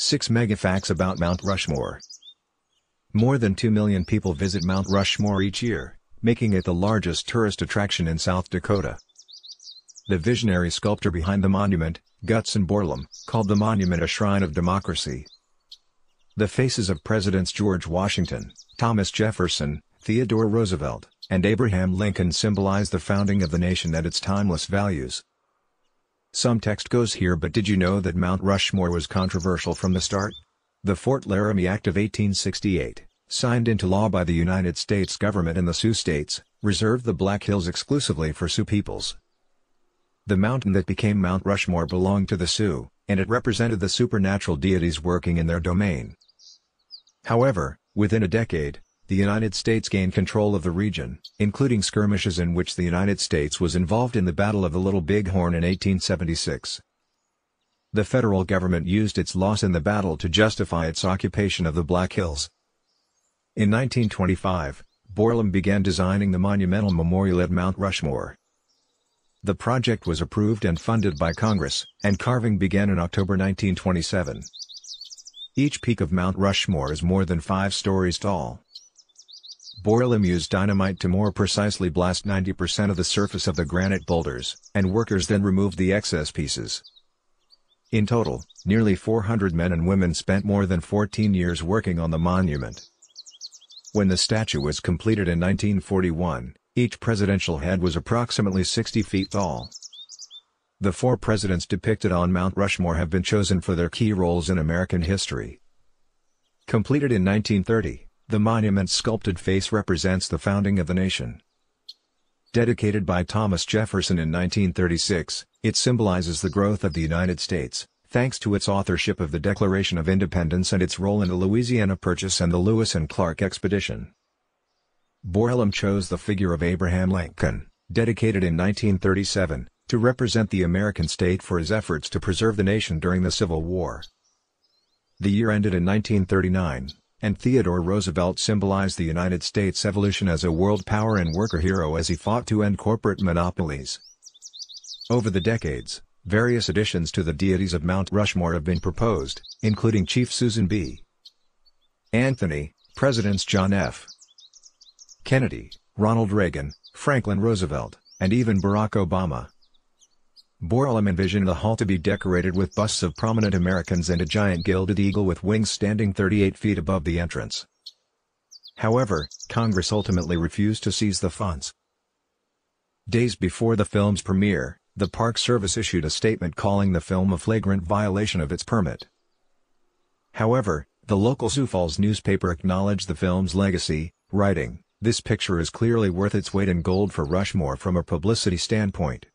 6 Megafacts about Mount Rushmore More than 2 million people visit Mount Rushmore each year, making it the largest tourist attraction in South Dakota. The visionary sculptor behind the monument, Gutzon Borglum, called the monument a shrine of democracy. The faces of Presidents George Washington, Thomas Jefferson, Theodore Roosevelt, and Abraham Lincoln symbolize the founding of the nation and its timeless values. Some text goes here but did you know that Mount Rushmore was controversial from the start? The Fort Laramie Act of 1868, signed into law by the United States government and the Sioux states, reserved the Black Hills exclusively for Sioux peoples. The mountain that became Mount Rushmore belonged to the Sioux, and it represented the supernatural deities working in their domain. However, within a decade, the United States gained control of the region, including skirmishes in which the United States was involved in the Battle of the Little Bighorn in 1876. The federal government used its loss in the battle to justify its occupation of the Black Hills. In 1925, Borglum began designing the monumental memorial at Mount Rushmore. The project was approved and funded by Congress, and carving began in October 1927. Each peak of Mount Rushmore is more than five stories tall. Borglum used dynamite to more precisely blast 90% of the surface of the granite boulders, and workers then removed the excess pieces. In total, nearly 400 men and women spent more than 14 years working on the monument. When the statue was completed in 1941, each presidential head was approximately 60 feet tall. The four presidents depicted on Mount Rushmore have been chosen for their key roles in American history. Completed in 1930, the monument's sculpted face represents the founding of the nation. Dedicated by Thomas Jefferson in 1936, it symbolizes the growth of the United States, thanks to its authorship of the Declaration of Independence and its role in the Louisiana Purchase and the Lewis and Clark Expedition. Borglum chose the figure of Abraham Lincoln, dedicated in 1937, to represent the American state for his efforts to preserve the nation during the Civil War. The year ended in 1939, and Theodore Roosevelt symbolized the United States' evolution as a world power and worker hero as he fought to end corporate monopolies. Over the decades, various additions to the deities of Mount Rushmore have been proposed, including Chief Susan B. Anthony, Presidents John F. Kennedy, Ronald Reagan, Franklin Roosevelt, and even Barack Obama. Borglum envisioned the hall to be decorated with busts of prominent Americans and a giant gilded eagle with wings standing 38 feet above the entrance. However, Congress ultimately refused to seize the funds. Days before the film's premiere, the Park Service issued a statement calling the film a flagrant violation of its permit. However, the local Sioux Falls newspaper acknowledged the film's legacy, writing, This picture is clearly worth its weight in gold for Rushmore from a publicity standpoint.